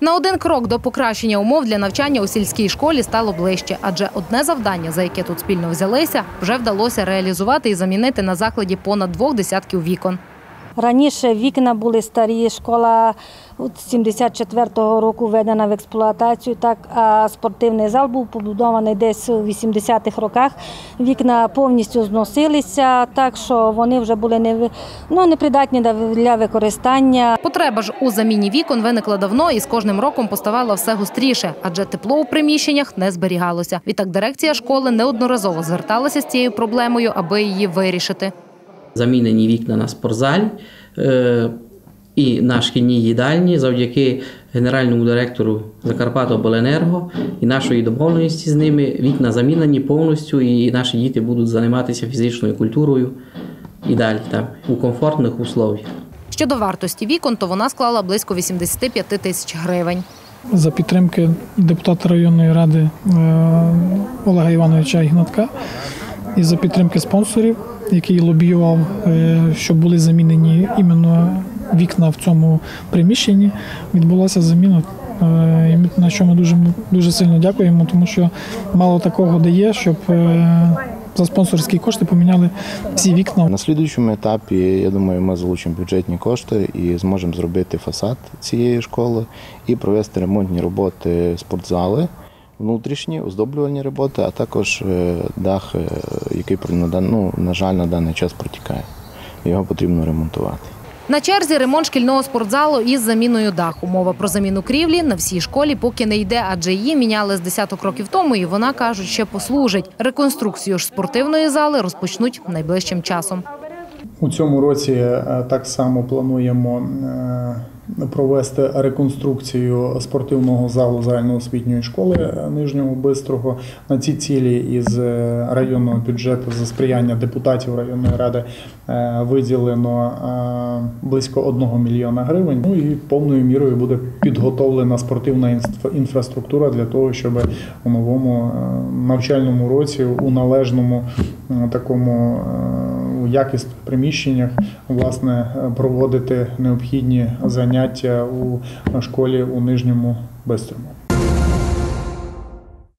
На один крок до покращення умов для навчання у сільській школі стало ближче, адже одне завдання, за яке тут спільно взялися, вже вдалося реалізувати і замінити на закладі понад двох десятків вікон. Раніше вікна були старі, школа от 74-го року введена в експлуатацію, так, а спортивний зал був побудований десь у 80-х роках. Вікна повністю зносилися, так що вони вже були не, ну, непридатні для використання. Потреба ж у заміні вікон виникла давно і з кожним роком поставала все гостріше, адже тепло у приміщеннях не зберігалося. Відтак дирекція школи неодноразово зверталася з цією проблемою, аби її вирішити. Замінені вікна на спортзаль е, і на шкільній їдальні завдяки генеральному директору Закарпатобленерго і нашої домовленості з ними. Вікна замінені повністю, і наші діти будуть займатися фізичною культурою і далі там у комфортних условіях. Щодо вартості вікон, то вона склала близько 85 тисяч гривень. за підтримки депутата районної ради е, Олега Івановича Ігнатка і за підтримки спонсорів, який лобіював, е, щоб були замінені іменно вікна в цьому приміщенні. Відбулася заміна. е, На що ми дуже дуже сильно дякуємо, тому що мало такого дає, щоб е, за спонсорські кошти поміняли всі вікна. На слідуючому етапі, я думаю, ми залучимо бюджетні кошти і зможемо зробити фасад цієї школи і провести ремонтні роботи спортзали, внутрішні, оздоблювальні роботи, а також дах, який ну, на жаль, на даний час протікає. Його потрібно ремонтувати. На черзі ремонт шкільного спортзалу із заміною даху. Мова про заміну крівлі на всій школі поки не йде, адже її міняли з десяток років тому, і вона кажуть, ще послужить. Реконструкцію ж спортивної зали розпочнуть найближчим часом. У цьому році е, так само плануємо е, провести реконструкцію спортивного залу загальноосвітньої школи е, Нижнього Бистрого. На ці цілі із районного бюджету за сприяння депутатів районної ради виділено близько 1 мільйона гривень. Ну і повною мірою буде підготовлена спортивна інфраструктура для того, щоб у новому навчальному році у належному такому у якісних приміщеннях власне проводити необхідні заняття у школі у нижньому Бистрому.